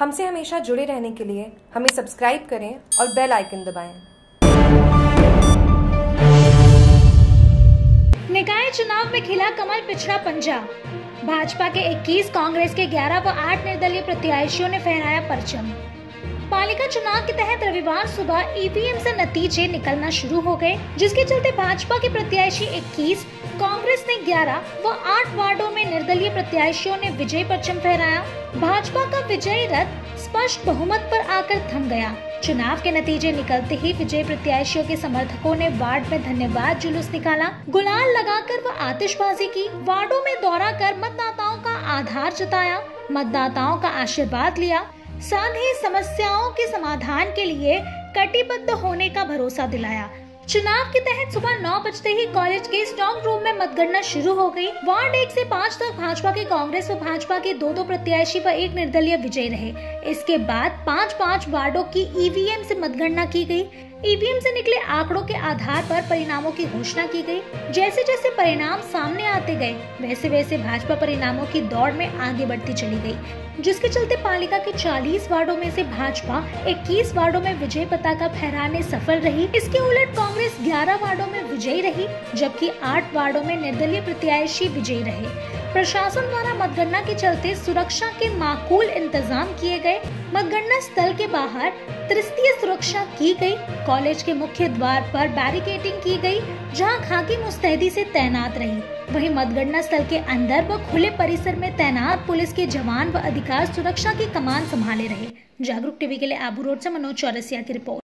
हमसे हमेशा जुड़े रहने के लिए हमें सब्सक्राइब करें और बेल आइकन दबाएँ। निकाय चुनाव में खिला कमल पिछड़ा पंजा भाजपा के 21 कांग्रेस के 11 व 8 निर्दलीय प्रत्याशियों ने फहराया परचम पालिका चुनाव के तहत रविवार सुबह ईवीएम से नतीजे निकलना शुरू हो गए जिसके चलते भाजपा के प्रत्याशी 21, कांग्रेस ने 11 व 8 वार्डो में निर्दलीय प्रत्याशियों ने विजय परचम फहराया। भाजपा का विजय रथ स्पष्ट बहुमत पर आकर थम गया। चुनाव के नतीजे निकलते ही विजय प्रत्याशियों के समर्थकों ने वार्ड में धन्यवाद जुलूस निकाला। गुलाल लगाकर व आतिशबाजी की वार्डो में दौरा कर मतदाताओं का आधार जताया। मतदाताओं का आशीर्वाद लिया। साथ ही समस्याओं के समाधान के लिए कटिबद्ध होने का भरोसा दिलाया। चुनाव के तहत सुबह नौ बजते ही कॉलेज के स्ट्रॉन्ग रूम में मतगणना शुरू हो गई। वार्ड एक से पाँच तक भाजपा के कांग्रेस व भाजपा के दो दो प्रत्याशी व एक निर्दलीय विजय रहे इसके बाद पाँच पाँच वार्डो की ईवीएम से मतगणना की गई। ईवीएम से निकले आंकड़ों के आधार पर परिणामों की घोषणा की गई। जैसे जैसे परिणाम सामने आते गए वैसे वैसे भाजपा परिणामों की दौड़ में आगे बढ़ती चली गई, जिसके चलते पालिका के 40 वार्डो में से भाजपा 21 वार्डो में विजय पताका फहराने सफल रही इसके उलट कांग्रेस 11 वार्डो में विजयी रही जबकि आठ वार्डो में निर्दलीय प्रत्याशी विजयी रहे। प्रशासन द्वारा मतगणना के चलते सुरक्षा के माकूल इंतज़ाम किए गए। मतगणना स्थल के बाहर तृतीय सुरक्षा की गई। कॉलेज के मुख्य द्वार पर बैरिकेडिंग की गई, जहाँ खाकी मुस्तैदी से तैनात रही। वहीं मतगणना स्थल के अंदर व खुले परिसर में तैनात पुलिस के जवान व अधिकार सुरक्षा की कमान संभाले रहे। जागरूक टीवी के लिए आबू रोड से मनोज चौरसिया की रिपोर्ट।